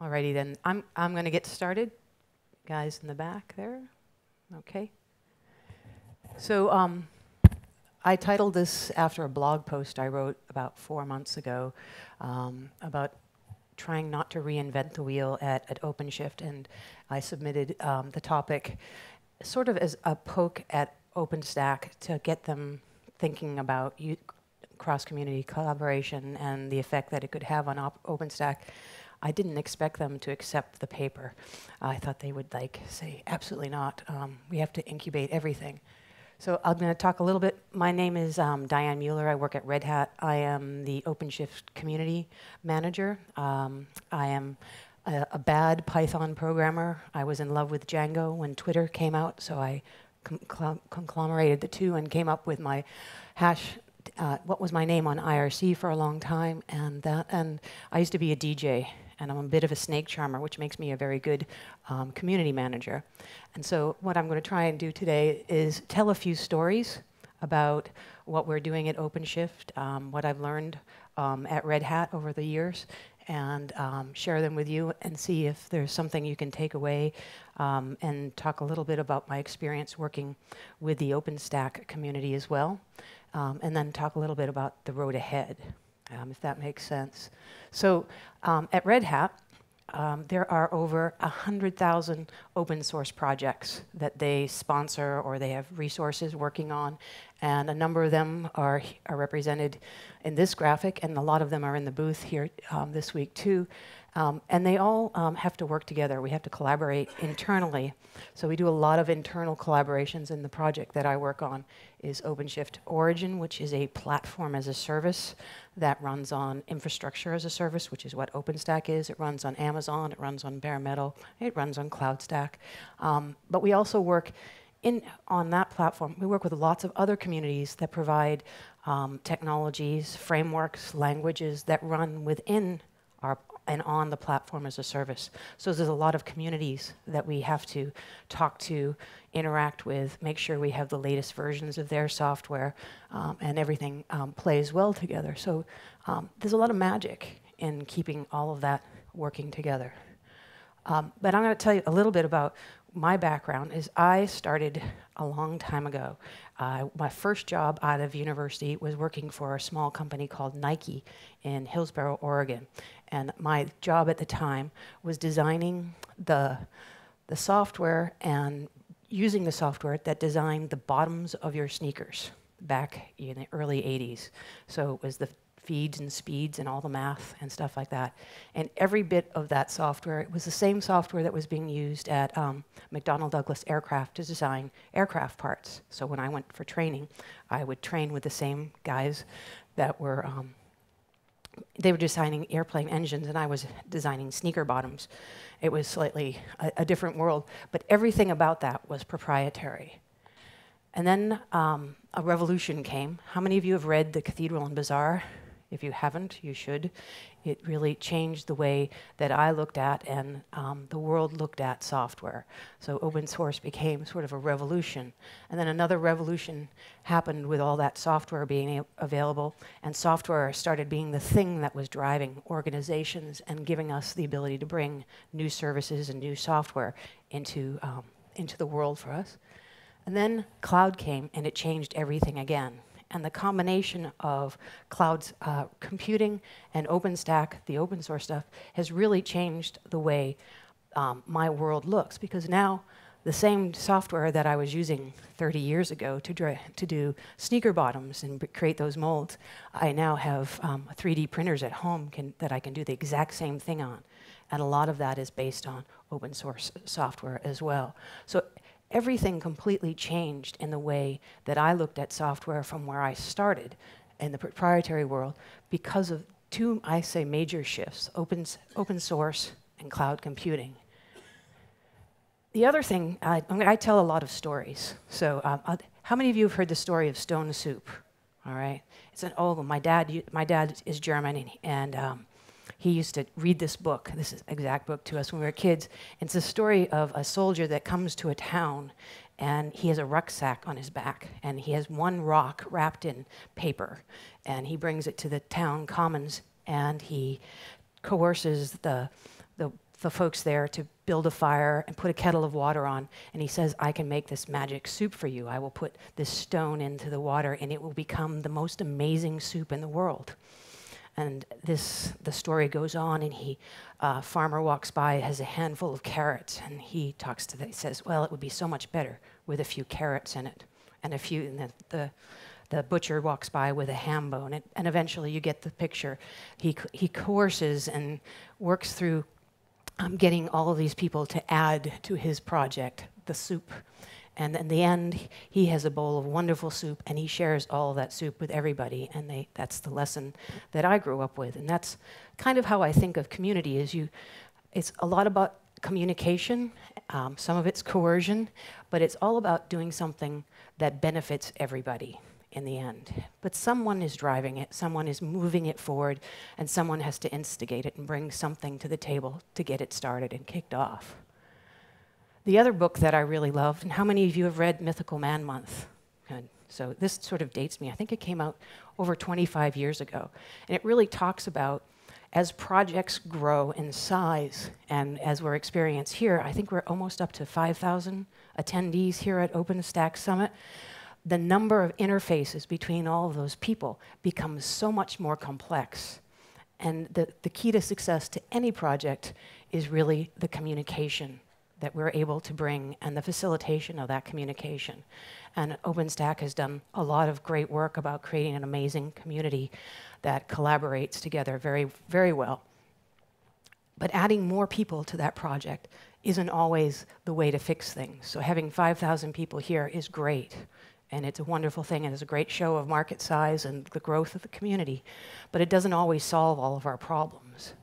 Alrighty then, I'm, I'm going to get started. Guys in the back there, okay. So um, I titled this after a blog post I wrote about four months ago um, about trying not to reinvent the wheel at, at OpenShift, and I submitted um, the topic sort of as a poke at OpenStack to get them thinking about cross-community collaboration and the effect that it could have on OpenStack. I didn't expect them to accept the paper. I thought they would like say, absolutely not. Um, we have to incubate everything. So I'm going to talk a little bit. My name is um, Diane Mueller. I work at Red Hat. I am the OpenShift community manager. Um, I am a, a, bad Python programmer. I was in love with Django when Twitter came out, so I conglomerated the two and came up with my hash. Uh, what was my name on IRC for a long time, and that, and I used to be a DJ and I'm a bit of a snake charmer, which makes me a very good um, community manager. And so, what I'm going to try and do today is tell a few stories about what we're doing at OpenShift, um, what I've learned um, at Red Hat over the years, and um, share them with you and see if there's something you can take away um, and talk a little bit about my experience working with the OpenStack community as well, um, and then talk a little bit about the road ahead um, if that makes sense. So um, at Red Hat, um, there are over 100,000 open source projects that they sponsor or they have resources working on, and a number of them are, are represented in this graphic, and a lot of them are in the booth here um, this week too. Um, and they all um, have to work together. We have to collaborate internally. So we do a lot of internal collaborations. And the project that I work on is OpenShift Origin, which is a platform as a service that runs on infrastructure as a service, which is what OpenStack is. It runs on Amazon, it runs on bare metal, it runs on CloudStack. Um, but we also work in, on that platform. We work with lots of other communities that provide um, technologies, frameworks, languages that run within our and on the platform as a service. So there's a lot of communities that we have to talk to, interact with, make sure we have the latest versions of their software, um, and everything um, plays well together. So um, there's a lot of magic in keeping all of that working together. Um, but I'm going to tell you a little bit about my background is I started a long time ago. Uh, my first job out of university was working for a small company called Nike in Hillsboro, Oregon. And my job at the time was designing the, the software and using the software that designed the bottoms of your sneakers back in the early 80s. So it was the feeds and speeds and all the math and stuff like that. And every bit of that software, it was the same software that was being used at um, McDonnell Douglas Aircraft to design aircraft parts. So when I went for training, I would train with the same guys that were, um, they were designing airplane engines and I was designing sneaker bottoms. It was slightly a, a different world, but everything about that was proprietary. And then um, a revolution came. How many of you have read The Cathedral and Bazaar? If you haven't, you should. It really changed the way that I looked at and um, the world looked at software. So open source became sort of a revolution. And then another revolution happened with all that software being available, and software started being the thing that was driving organizations and giving us the ability to bring new services and new software into, um, into the world for us. And then cloud came and it changed everything again and the combination of cloud uh, computing and OpenStack, the open source stuff, has really changed the way um, my world looks because now the same software that I was using 30 years ago to, to do sneaker bottoms and create those molds, I now have um, 3D printers at home can, that I can do the exact same thing on. And a lot of that is based on open source software as well. So everything completely changed in the way that I looked at software from where I started in the proprietary world because of two, I say, major shifts open, open source and cloud computing. The other thing, I, I tell a lot of stories. So, um, how many of you have heard the story of Stone Soup? All right, it's an oh, my dad. My dad is German, and um, he used to read this book, this exact book to us when we were kids. It's a story of a soldier that comes to a town and he has a rucksack on his back and he has one rock wrapped in paper and he brings it to the town commons and he coerces the, the the folks there to build a fire and put a kettle of water on. And he says, I can make this magic soup for you. I will put this stone into the water and it will become the most amazing soup in the world. And this, the story goes on, and he, uh, farmer walks by, has a handful of carrots, and he talks to, the, he says, well, it would be so much better with a few carrots in it, and a few, and the, the the butcher walks by with a ham bone, and, and eventually you get the picture. He, he coerces and works through um, getting all of these people to add to his project the soup. And in the end, he has a bowl of wonderful soup, and he shares all that soup with everybody. And they, that's the lesson that I grew up with. And that's kind of how I think of community. Is you, it's a lot about communication. Um, some of it's coercion, but it's all about doing something that benefits everybody in the end. But someone is driving it, someone is moving it forward, and someone has to instigate it and bring something to the table to get it started and kicked off. The other book that I really love, and how many of you have read Mythical Man Month? Good. So this sort of dates me. I think it came out over 25 years ago. And it really talks about as projects grow in size, and as we're experiencing here, I think we're almost up to 5,000 attendees here at OpenStack Summit the number of interfaces between all of those people becomes so much more complex. And the, the key to success to any project is really the communication that we're able to bring and the facilitation of that communication. And OpenStack has done a lot of great work about creating an amazing community that collaborates together very, very well. But adding more people to that project isn't always the way to fix things. So having 5,000 people here is great and it's a wonderful thing and it's a great show of market size and the growth of the community, but it doesn't always solve all of our problems.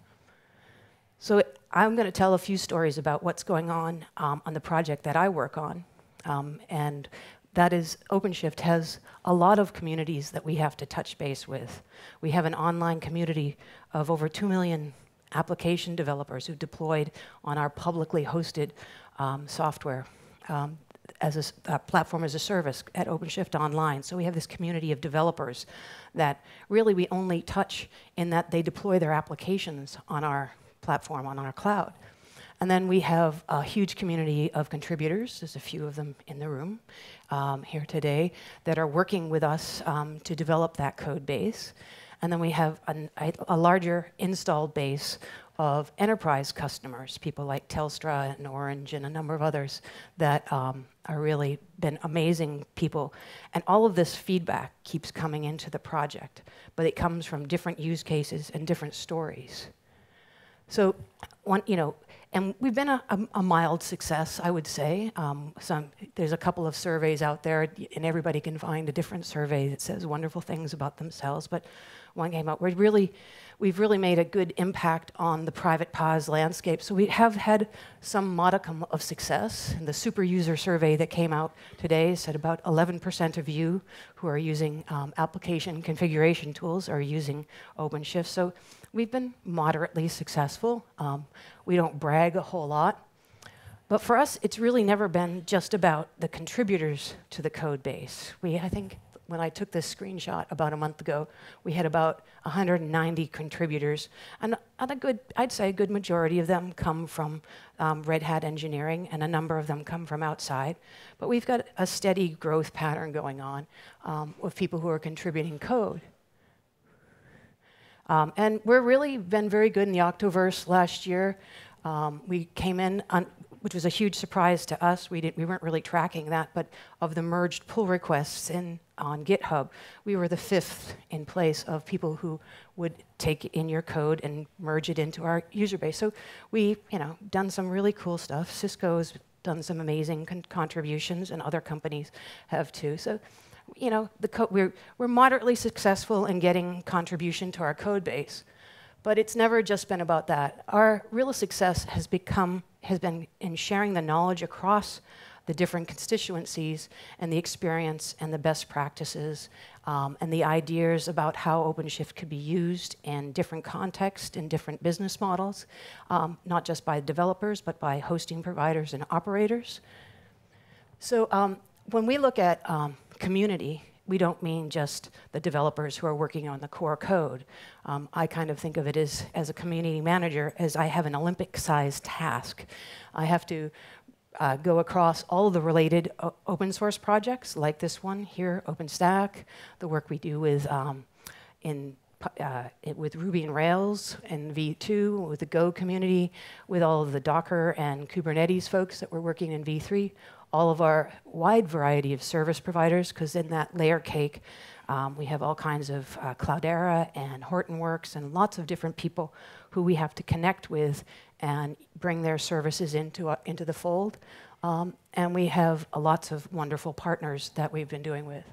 So I'm going to tell a few stories about what's going on um, on the project that I work on, um, and that is OpenShift has a lot of communities that we have to touch base with. We have an online community of over 2 million application developers who deployed on our publicly hosted um, software. Um, as a platform as a service at OpenShift Online. So we have this community of developers that really we only touch in that they deploy their applications on our platform, on our cloud. And then we have a huge community of contributors, there's a few of them in the room um, here today, that are working with us um, to develop that code base. And then we have an, a, larger installed base of enterprise customers, people like Telstra and Orange and a number of others that um, are really been amazing people. And all of this feedback keeps coming into the project, but it comes from different use cases and different stories. So, one, you know, and we've been a, a, a mild success, I would say. Um, some, there's a couple of surveys out there, and everybody can find a different survey that says wonderful things about themselves. But one came out. We're really we've really made a good impact on the private PaaS landscape. So we have had some modicum of success. And the super user survey that came out today said about 11% of you who are using um, application configuration tools are using OpenShift. So we've been moderately successful. Um, we don't brag a whole lot. But for us, it's really never been just about the contributors to the code base. We, I think, when I took this screenshot about a month ago, we had about 190 contributors, and, and a good, I'd say a good majority of them come from um, Red Hat engineering, and a number of them come from outside. But we've got a steady growth pattern going on um, with people who are contributing code. Um, and we've really been very good in the Octoverse last year. Um, we came in on, which was a huge surprise to us. We, didn't, we weren't really tracking that, but of the merged pull requests in, on GitHub, we were the fifth in place of people who would take in your code and merge it into our user base. So we, you know, done some really cool stuff. Cisco's done some amazing con contributions, and other companies have too. So, you know, we're, we're moderately successful in getting contribution to our code base. But it's never just been about that. Our real success has become has been in sharing the knowledge across the different constituencies and the experience and the best practices um, and the ideas about how OpenShift could be used in different contexts, in different business models, um, not just by developers, but by hosting providers and operators. So um, when we look at um, community, we don't mean just the developers who are working on the core code. Um, I kind of think of it as, as a community manager as I have an Olympic-sized task. I have to uh, go across all the related open source projects like this one here, OpenStack, the work we do with um, in uh, it, with Ruby and Rails and V2, with the Go community, with all of the Docker and Kubernetes folks that we're working in V3, all of our wide variety of service providers, because in that layer cake, um, we have all kinds of uh, Cloudera and Hortonworks and lots of different people who we have to connect with and bring their services into, uh, into the fold. Um, and we have uh, lots of wonderful partners that we've been doing with.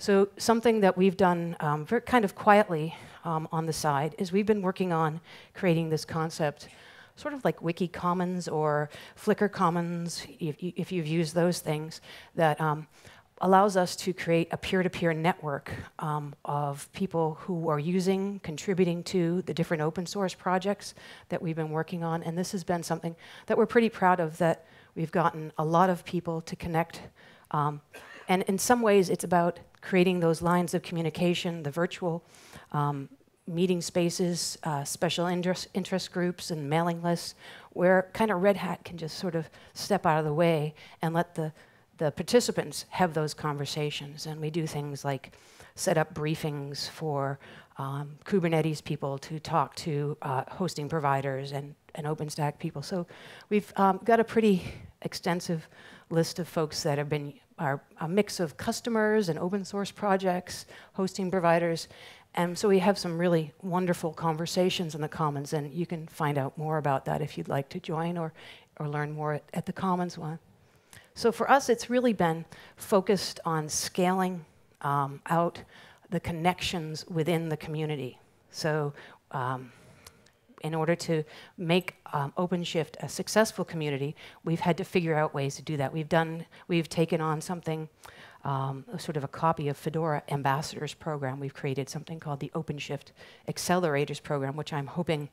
So something that we've done um, very kind of quietly um, on the side is we've been working on creating this concept, sort of like Wiki Commons or Flickr Commons, if, if you've used those things, that um, allows us to create a peer-to-peer -peer network um, of people who are using, contributing to the different open source projects that we've been working on. And this has been something that we're pretty proud of, that we've gotten a lot of people to connect. Um, and in some ways, it's about creating those lines of communication, the virtual um, meeting spaces, uh, special interest, interest groups, and mailing lists, where kind of Red Hat can just sort of step out of the way and let the, the participants have those conversations. And we do things like set up briefings for um, Kubernetes people to talk to uh, hosting providers and, and OpenStack people. So we've um, got a pretty extensive list of folks that have been are a mix of customers and open source projects, hosting providers. And so we have some really wonderful conversations in the Commons, and you can find out more about that if you'd like to join or, or learn more at, at the Commons one. So for us, it's really been focused on scaling um, out the connections within the community. So um, in order to make um, OpenShift a successful community, we've had to figure out ways to do that. We've done, we've taken on something um, sort of a copy of Fedora Ambassadors program. We've created something called the OpenShift Accelerators program, which I'm hoping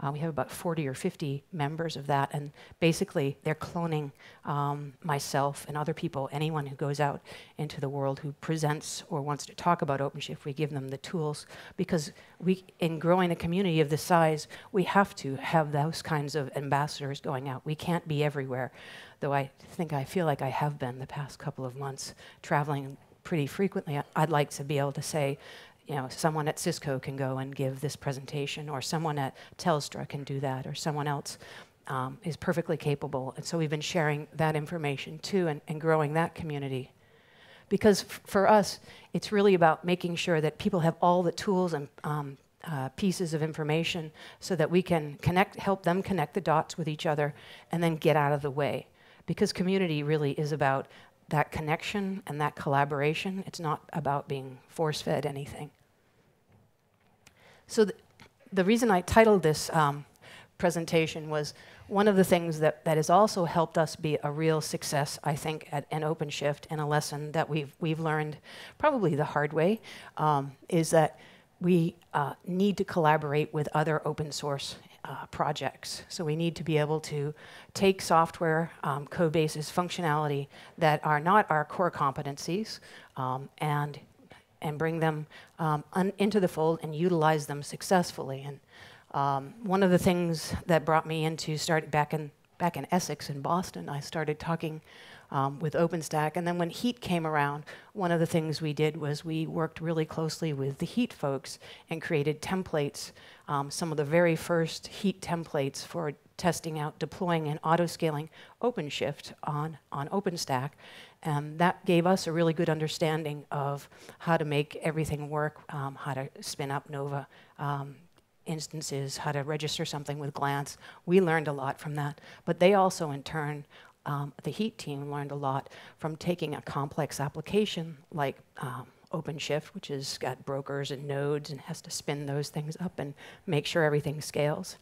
uh, we have about 40 or 50 members of that. And basically, they're cloning um, myself and other people, anyone who goes out into the world who presents or wants to talk about OpenShift. We give them the tools because we, in growing a community of this size, we have to have those kinds of ambassadors going out. We can't be everywhere though I think I feel like I have been the past couple of months traveling pretty frequently. I'd like to be able to say, you know, someone at Cisco can go and give this presentation, or someone at Telstra can do that, or someone else um, is perfectly capable. And so we've been sharing that information too and, and growing that community. Because for us, it's really about making sure that people have all the tools and um, uh, pieces of information so that we can connect, help them connect the dots with each other and then get out of the way because community really is about that connection and that collaboration. It's not about being force fed anything. So, th the reason I titled this um, presentation was one of the things that, that has also helped us be a real success, I think, at an OpenShift and a lesson that we've, we've learned probably the hard way um, is that we uh, need to collaborate with other open source uh, projects. So we need to be able to take software um, code bases, functionality that are not our core competencies, um, and and bring them um, into the fold and utilize them successfully. And um, one of the things that brought me into start back in back in Essex in Boston, I started talking um, with OpenStack. And then when Heat came around, one of the things we did was we worked really closely with the Heat folks and created templates, um, some of the very first Heat templates for testing out, deploying, and auto-scaling OpenShift on, on OpenStack. And that gave us a really good understanding of how to make everything work, um, how to spin up Nova um, instances, how to register something with Glance. We learned a lot from that. But they also, in turn, um, the Heat team learned a lot from taking a complex application like um, OpenShift, which has got brokers and nodes and has to spin those things up and make sure everything scales.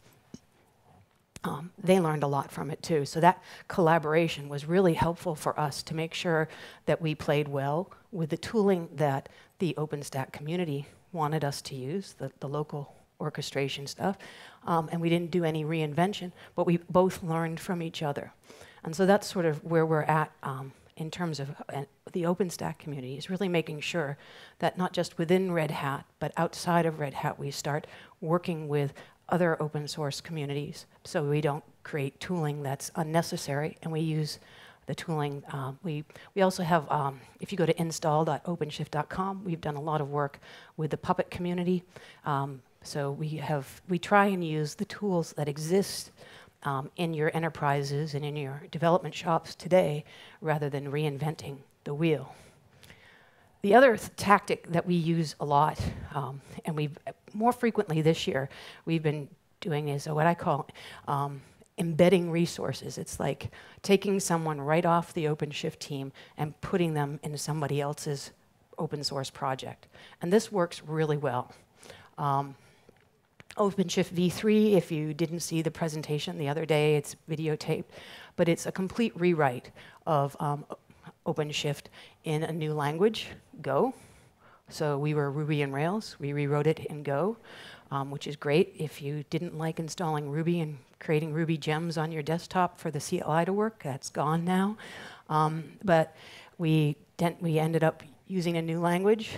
Um, they learned a lot from it too. So that collaboration was really helpful for us to make sure that we played well with the tooling that the OpenStack community wanted us to use, the, the local orchestration stuff. Um, and we didn't do any reinvention, but we both learned from each other. And so that's sort of where we're at um, in terms of uh, the OpenStack community is really making sure that not just within Red Hat, but outside of Red Hat, we start working with other open source communities so we don't create tooling that's unnecessary and we use the tooling. Um, we, we also have, um, if you go to install.openshift.com, we've done a lot of work with the Puppet community. Um, so we have, we try and use the tools that exist um, in your enterprises and in your development shops today rather than reinventing the wheel. The other th tactic that we use a lot, um, and we've more frequently this year, we've been doing is what I call um, embedding resources. It's like taking someone right off the OpenShift team and putting them into somebody else's open source project. And this works really well. Um, OpenShift v3, if you didn't see the presentation the other day, it's videotaped, but it's a complete rewrite of um, OpenShift in a new language, Go. So we were Ruby and Rails. We rewrote it in Go, um, which is great if you didn't like installing Ruby and creating Ruby gems on your desktop for the CLI to work. That's gone now. Um, but we, we ended up using a new language.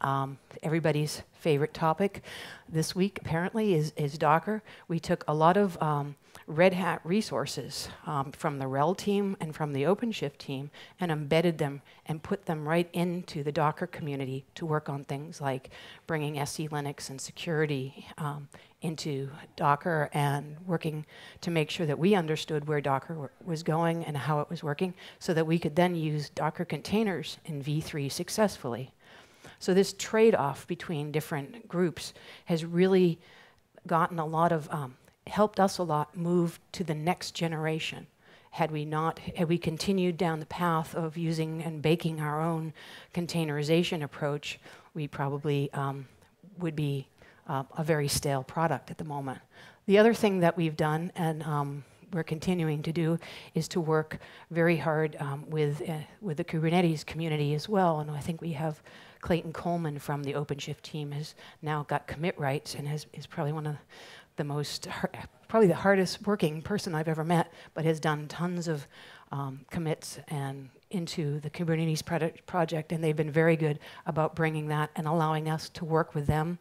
Um, everybody's favorite topic this week, apparently, is, is Docker. We took a lot of um, Red Hat resources um, from the RHEL team and from the OpenShift team and embedded them and put them right into the Docker community to work on things like bringing SE Linux and security um, into Docker and working to make sure that we understood where Docker was going and how it was working so that we could then use Docker containers in V3 successfully. So this trade-off between different groups has really gotten a lot of um, helped us a lot move to the next generation. Had we not, had we continued down the path of using and baking our own containerization approach, we probably um, would be uh, a very stale product at the moment. The other thing that we've done, and um, we're continuing to do, is to work very hard um, with, uh, with the Kubernetes community as well. And I think we have Clayton Coleman from the OpenShift team has now got commit rights and has, is probably one of the most, probably the hardest working person I've ever met, but has done tons of um, commits and into the Kubernetes project, and they've been very good about bringing that and allowing us to work with them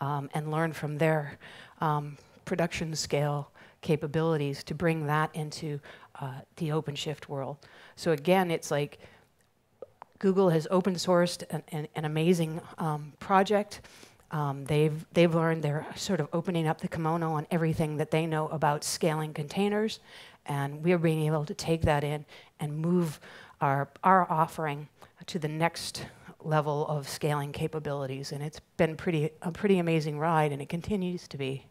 um, and learn from their um, production scale capabilities to bring that into uh, the OpenShift world. So again, it's like Google has open sourced an, an, an amazing um, project um, they've, they've learned they're sort of opening up the kimono on everything that they know about scaling containers, and we're being able to take that in and move our, our offering to the next level of scaling capabilities. And it's been pretty, a pretty amazing ride, and it continues to be.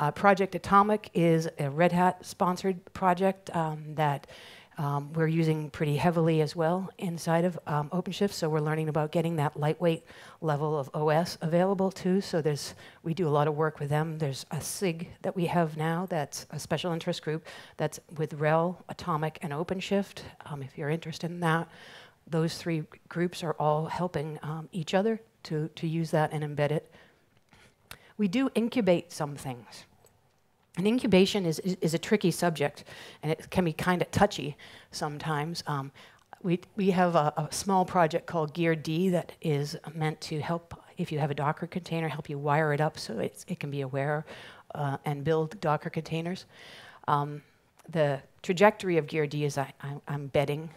Uh, project Atomic is a Red Hat sponsored project um, that um, we're using pretty heavily as well inside of um, OpenShift, so we're learning about getting that lightweight level of OS available too. So there's, we do a lot of work with them. There's a SIG that we have now that's a special interest group that's with RHEL, Atomic, and OpenShift. Um, if you're interested in that, those three groups are all helping um, each other to, to use that and embed it. We do incubate some things. And incubation is, is, is, a tricky subject, and it can be kind of touchy sometimes. Um, we, we have a, a, small project called Gear D that is meant to help, if you have a Docker container, help you wire it up so it can be aware uh, and build Docker containers. Um, the trajectory of Gear D is I, am betting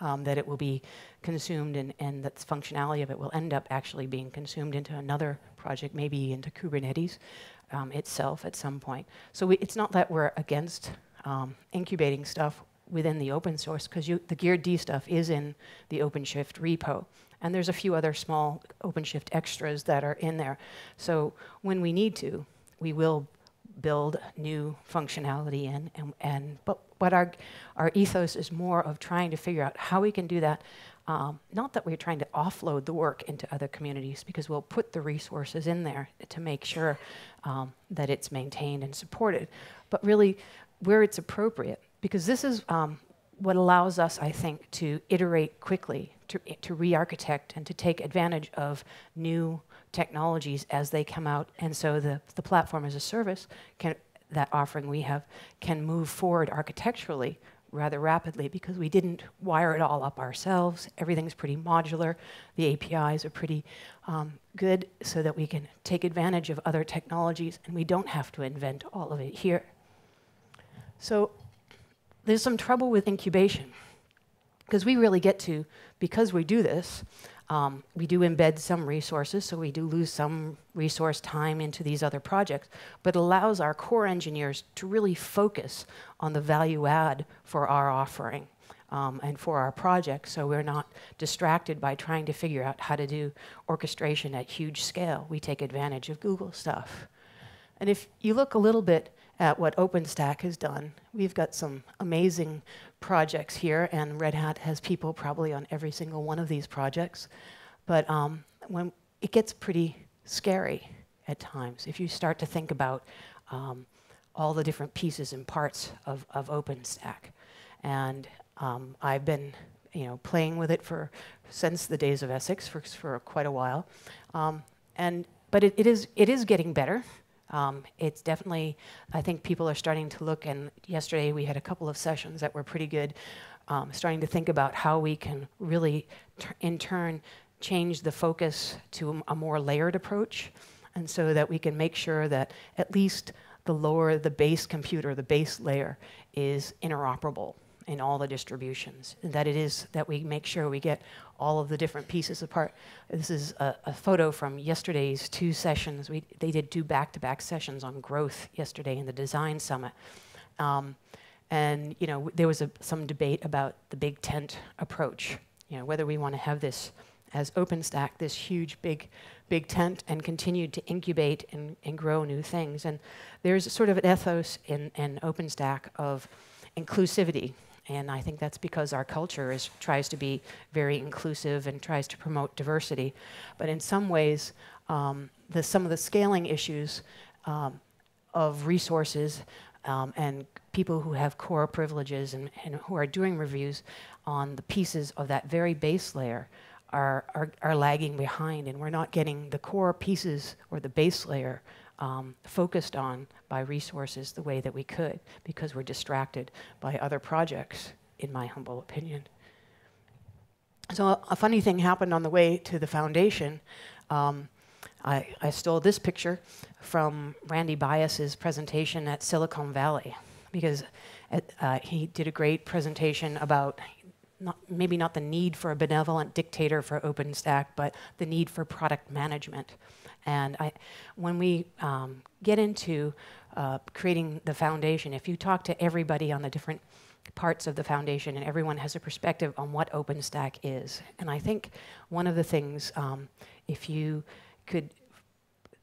um, that it will be consumed and, and that functionality of it will end up actually being consumed into another project, maybe into Kubernetes um, itself at some point. So we, it's not that we're against um, incubating stuff within the open source, because the Gear D stuff is in the OpenShift repo. And there's a few other small OpenShift extras that are in there. So when we need to, we will build new functionality in. And, and but but our, our ethos is more of trying to figure out how we can do that um, not that we're trying to offload the work into other communities, because we'll put the resources in there to make sure um, that it's maintained and supported, but really where it's appropriate, because this is um, what allows us, I think, to iterate quickly, to, to re-architect, and to take advantage of new technologies as they come out. And so the, the platform as a service, can, that offering we have, can move forward architecturally rather rapidly because we didn't wire it all up ourselves. Everything's pretty modular. The APIs are pretty um, good so that we can take advantage of other technologies and we don't have to invent all of it here. So there's some trouble with incubation because we really get to, because we do this, um, we do embed some resources, so we do lose some resource time into these other projects, but allows our core engineers to really focus on the value add for our offering um, and for our project, so we're not distracted by trying to figure out how to do orchestration at huge scale. We take advantage of Google stuff. And if you look a little bit at what OpenStack has done, we've got some amazing projects here, and Red Hat has people probably on every single one of these projects. But um, when it gets pretty scary at times, if you start to think about um, all the different pieces and parts of, of OpenStack. And um, I've been you know, playing with it for since the days of Essex for, for quite a while. Um, and, but it, it, is, it is getting better. Um, it's definitely, I think people are starting to look, and yesterday we had a couple of sessions that were pretty good, um, starting to think about how we can really, in turn, change the focus to a more layered approach, and so that we can make sure that at least the lower, the base computer, the base layer, is interoperable in all the distributions, and that it is that we make sure we get all of the different pieces apart. This is a, a photo from yesterday's two sessions. We, they did two back-to-back sessions on growth yesterday in the design summit. Um, and you know, there was a, some debate about the big tent approach. You know, whether we want to have this as OpenStack, this huge big, big tent, and continue to incubate and, and grow new things. And there's sort of an ethos in, in OpenStack of inclusivity. And I think that's because our culture is, tries to be very inclusive and tries to promote diversity. But in some ways, um, the, some of the scaling issues um, of resources um, and people who have core privileges and, and, who are doing reviews on the pieces of that very base layer are, are, are lagging behind, and we're not getting the core pieces or the base layer um, focused on by resources the way that we could because we're distracted by other projects, in my humble opinion. So, a, funny thing happened on the way to the foundation. Um, I, I, stole this picture from Randy Bias's presentation at Silicon Valley because uh, he did a great presentation about not, maybe not the need for a benevolent dictator for OpenStack, but the need for product management. And I, when we um, get into uh, creating the foundation, if you talk to everybody on the different parts of the foundation, and everyone has a perspective on what OpenStack is. And I think one of the things, um, if you could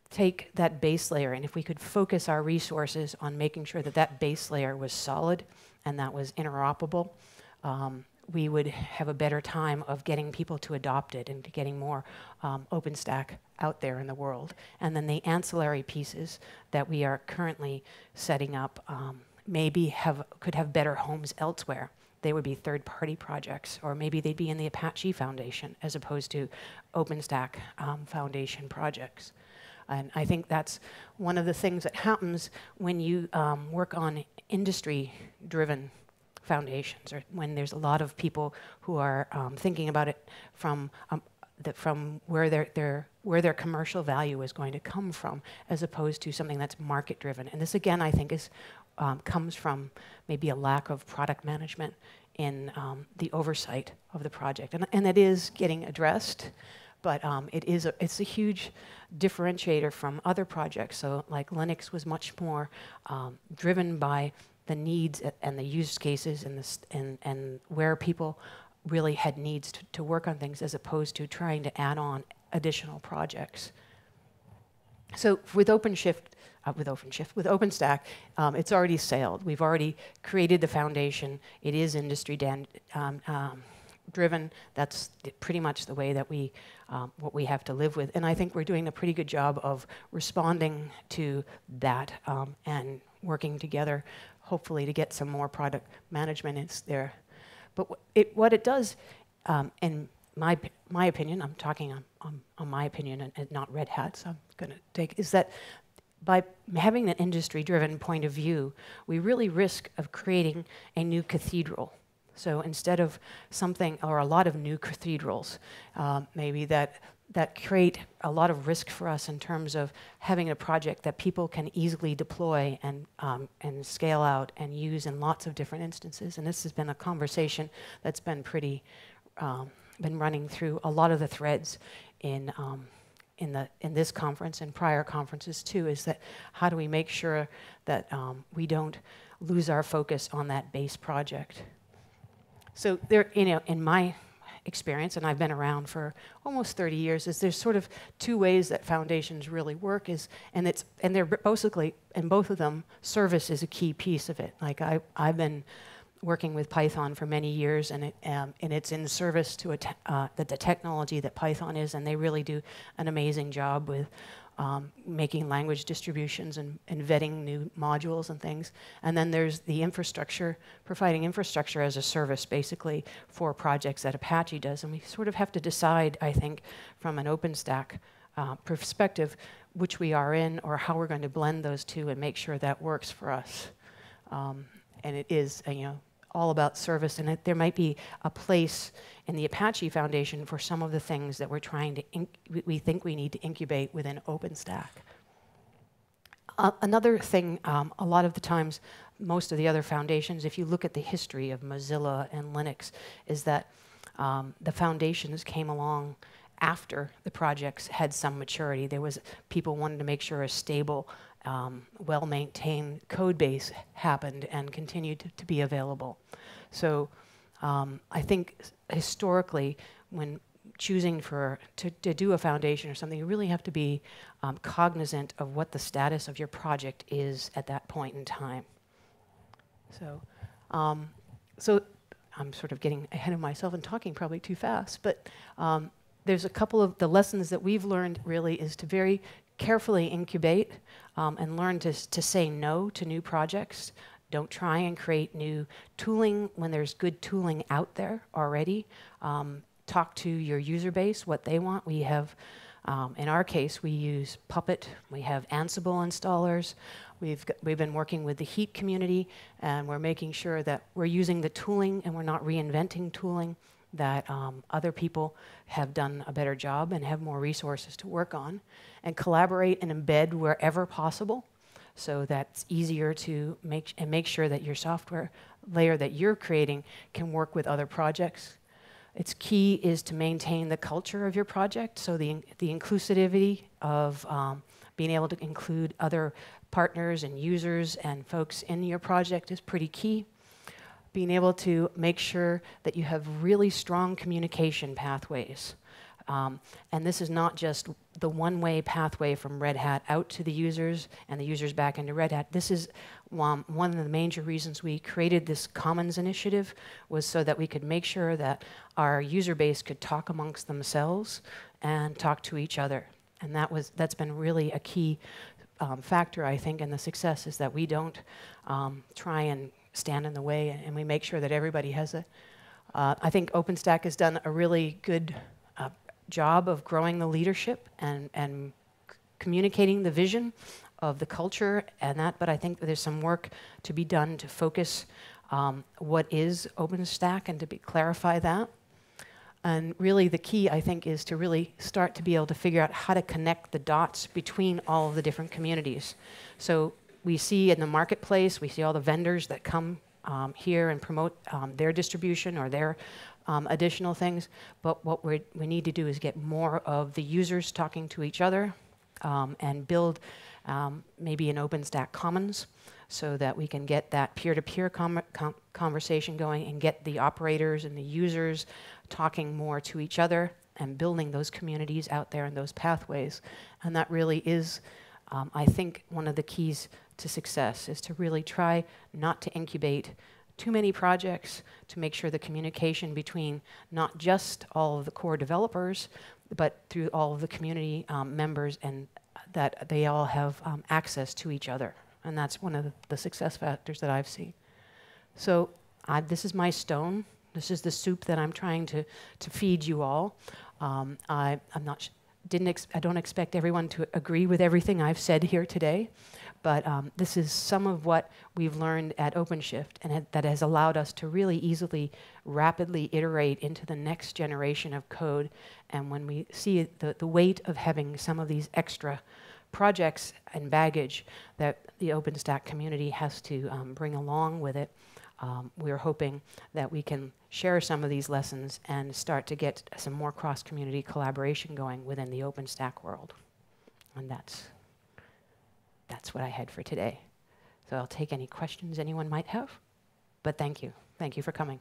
take that base layer, and if we could focus our resources on making sure that that base layer was solid and that was interoperable, um, we would have a better time of getting people to adopt it and getting more um, OpenStack out there in the world. And then the ancillary pieces that we are currently setting up um, maybe have, could have better homes elsewhere. They would be third-party projects, or maybe they'd be in the Apache Foundation as opposed to OpenStack um, Foundation projects. And I think that's one of the things that happens when you um, work on industry-driven foundations, or when there's a lot of people who are um, thinking about it from um, from where their, their where their commercial value is going to come from, as opposed to something that's market driven. And this again, I think, is um, comes from maybe a lack of product management in um, the oversight of the project, and and that is getting addressed. But um, it is a, it's a huge differentiator from other projects. So, like Linux was much more um, driven by the needs and the use cases and, the and, and where people really had needs to, to work on things as opposed to trying to add on additional projects. So with OpenShift, uh, with OpenShift, with OpenStack, um, it's already sailed. We've already created the foundation. It is industry um, um, driven. That's pretty much the way that we, um, what we have to live with. And I think we're doing a pretty good job of responding to that um, and working together hopefully to get some more product management in there. But it, what it does, um, in my, my opinion, I'm talking on, on, on my opinion and, and, not Red Hat, so I'm going to take, is that by having an industry-driven point of view, we really risk of creating a new cathedral. So instead of something or a lot of new cathedrals, uh, maybe that that create a lot of risk for us in terms of having a project that people can easily deploy and, um, and scale out and use in lots of different instances. And this has been a conversation that's been pretty, um, been running through a lot of the threads in, um, in, the, in this conference and prior conferences too, is that how do we make sure that um, we don't lose our focus on that base project. So there, you know, in my experience, and I've been around for almost 30 years, is there's sort of two ways that foundations really work is, and it's, and they're basically, in both of them, service is a key piece of it. Like I, I've been working with Python for many years, and, it, um, and it's in service to uh, the, the technology that Python is, and they really do an amazing job with um, making language distributions and, and, vetting new modules and things. And then there's the infrastructure, providing infrastructure as a service basically for projects that Apache does. And we sort of have to decide, I think, from an OpenStack uh, perspective, which we are in or how we're going to blend those two and make sure that works for us. Um, and it is, uh, you know, all about service, and there might be a place in the Apache Foundation for some of the things that we're trying to, we think we need to incubate within OpenStack. Uh, another thing, um, a lot of the times, most of the other foundations, if you look at the history of Mozilla and Linux, is that um, the foundations came along after the projects had some maturity. There was people wanted to make sure a stable um, well-maintained code base happened and continued to, to be available. So um, I think historically, when choosing for to, to do a foundation or something, you really have to be um, cognizant of what the status of your project is at that point in time. So, um, so I'm sort of getting ahead of myself and talking probably too fast, but um, there's a couple of the lessons that we've learned really is to very carefully incubate um, and learn to, to say no to new projects. Don't try and create new tooling when there's good tooling out there already. Um, talk to your user base, what they want. We have, um, in our case, we use Puppet. We have Ansible installers. We've, we've been working with the Heat community, and we're making sure that we're using the tooling and we're not reinventing tooling that um, other people have done a better job and have more resources to work on, and collaborate and embed wherever possible so that it's easier to make and make sure that your software layer that you're creating can work with other projects. Its key is to maintain the culture of your project, so the, the inclusivity of um, being able to include other partners and users and folks in your project is pretty key being able to make sure that you have really strong communication pathways. Um, and this is not just the one-way pathway from Red Hat out to the users and the users back into Red Hat. This is um, one of the major reasons we created this Commons initiative was so that we could make sure that our user base could talk amongst themselves and talk to each other. And that was, that's been really a key um, factor, I think, in the success is that we don't um, try and stand in the way and we make sure that everybody has it. Uh, I think OpenStack has done a really good uh, job of growing the leadership and, and communicating the vision of the culture and that, but I think there's some work to be done to focus um, what is OpenStack and to be, clarify that. And really the key, I think, is to really start to be able to figure out how to connect the dots between all of the different communities. So we see in the marketplace, we see all the vendors that come um, here and promote um, their distribution or their um, additional things. But what we need to do is get more of the users talking to each other um, and build um, maybe an OpenStack Commons so that we can get that peer-to-peer com conversation going and get the operators and the users talking more to each other and building those communities out there and those pathways. And that really is, um, I think, one of the keys to success is to really try not to incubate too many projects to make sure the communication between not just all of the core developers, but through all of the community um, members and that they all have um, access to each other. And that's one of the, success factors that I've seen. So I, this is my stone. This is the soup that I'm trying to, to feed you all. Um, I, am not didn't I don't expect everyone to agree with everything I've said here today, but um, this is some of what we've learned at OpenShift, and it, that has allowed us to really easily, rapidly iterate into the next generation of code. And when we see the, the weight of having some of these extra projects and baggage that the OpenStack community has to um, bring along with it, um, we're hoping that we can share some of these lessons and start to get some more cross-community collaboration going within the OpenStack world. And that's, that's what I had for today. So I'll take any questions anyone might have. But thank you. Thank you for coming.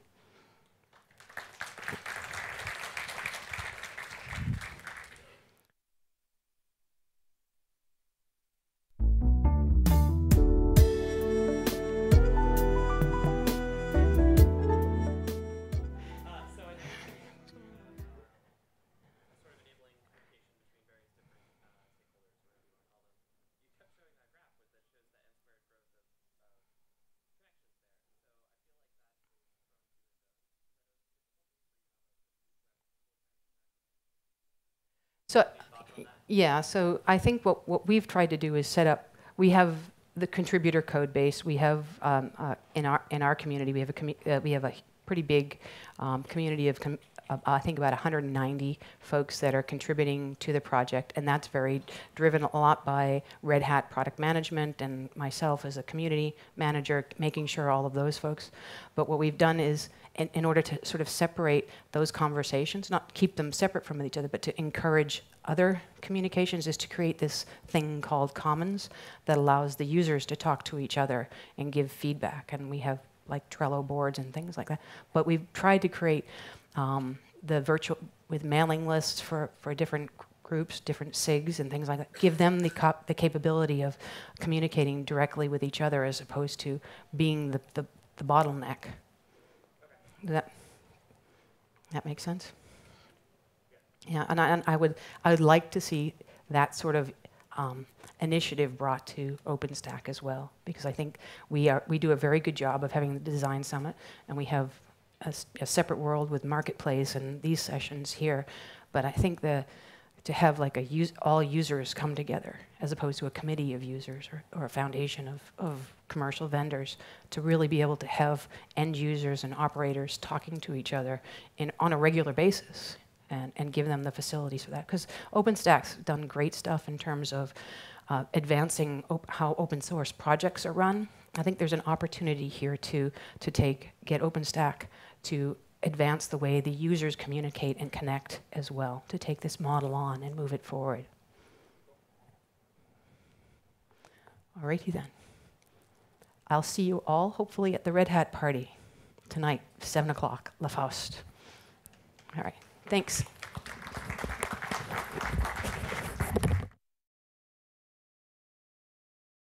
Yeah, so I think what, what we've tried to do is set up, we have the contributor code base. We have, um, uh, in, our, in our community, we have a, uh, we have a pretty big um, community of, com- uh, I think about 190 folks that are contributing to the project, and that's very driven a lot by Red Hat product management and myself as a community manager, making sure all of those folks. But what we've done is in, in order to sort of separate those conversations, not keep them separate from each other, but to encourage other communications, is to create this thing called Commons that allows the users to talk to each other and give feedback. And we have like Trello boards and things like that. But we've tried to create um, the virtual with mailing lists for, for different groups, different SIGs and things like that. Give them the, the capability of communicating directly with each other as opposed to being the, the, the bottleneck. Does that that make sense? Yeah, and I, and I would I would like to see that sort of um, initiative brought to OpenStack as well, because I think we are we do a very good job of having the design summit, and we have a, a separate world with marketplace and these sessions here, but I think the to have like a all users come together as opposed to a committee of users or, or a foundation of, of commercial vendors to really be able to have end users and operators talking to each other in, on a regular basis and, and give them the facilities for that. Because OpenStack's done great stuff in terms of uh, advancing op how open source projects are run. I think there's an opportunity here to, to take, get OpenStack to advance the way the users communicate and connect as well, to take this model on and move it forward. All righty then. I'll see you all hopefully at the Red Hat party tonight, 7 o'clock, La Faust. All right, thanks.